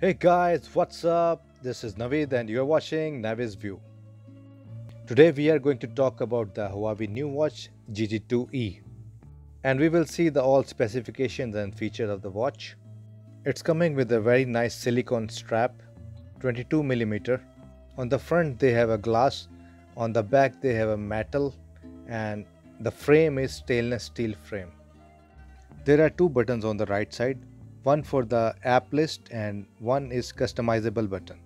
Hey guys, what's up? This is Navid and you're watching Navid's View. Today we are going to talk about the Huawei new watch GT2e and we will see the all specifications and features of the watch. It's coming with a very nice silicone strap, 22 millimeter. On the front they have a glass, on the back they have a metal and the frame is stainless steel frame. There are two buttons on the right side, one for the app list and one is customizable button.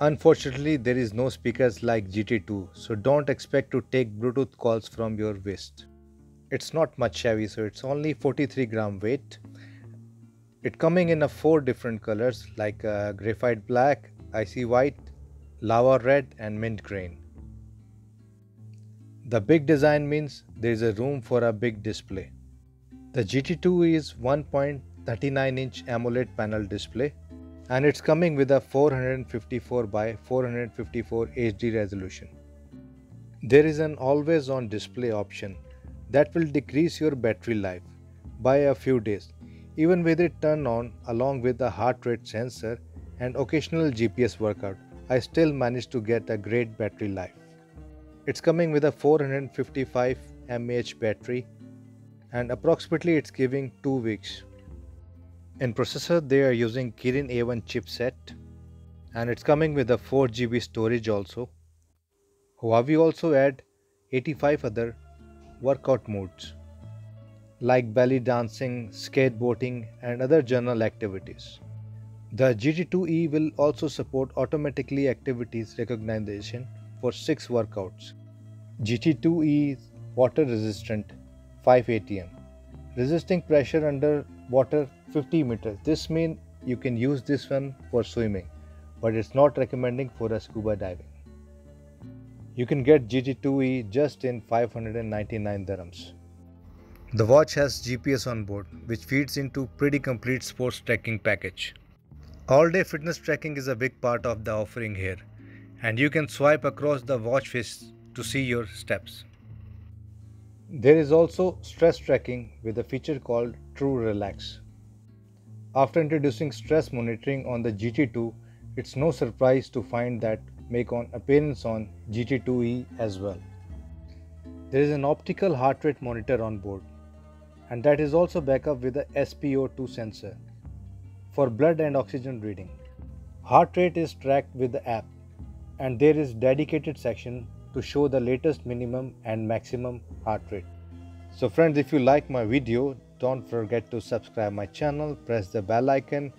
Unfortunately, there is no speakers like GT2, so don't expect to take Bluetooth calls from your wrist. It's not much heavy, so it's only 43 gram weight. It coming in a four different colors like uh, graphite black, icy white, lava red and mint green. The big design means there is a room for a big display. The GT2 is 1.39 inch AMOLED panel display and it's coming with a 454 by 454 HD resolution. There is an always on display option that will decrease your battery life by a few days even with it turned on along with the heart rate sensor and occasional GPS workout I still managed to get a great battery life. It's coming with a 455 mAh battery and approximately it's giving 2 weeks. In processor they are using Kirin A1 chipset and it's coming with a 4GB storage also. Huawei also add 85 other workout modes like belly dancing, skateboarding and other general activities. The GT2e will also support automatically activities recognition for 6 workouts. GT2e is water resistant 5 ATM. Resisting pressure under water 50 meters. This means you can use this one for swimming, but it's not recommending for a scuba diving. You can get GT2e just in 599 dirhams. The watch has GPS on board, which feeds into pretty complete sports tracking package. All day fitness tracking is a big part of the offering here, and you can swipe across the watch face to see your steps. There is also stress tracking with a feature called TruRelax. After introducing stress monitoring on the GT2, it's no surprise to find that make an appearance on GT2e as well. There is an optical heart rate monitor on board and that is also backup with a SpO2 sensor for blood and oxygen reading. Heart rate is tracked with the app and there is dedicated section to show the latest minimum and maximum heart rate. So friends if you like my video don't forget to subscribe my channel press the bell icon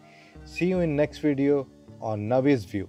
see you in next video on Navee's View.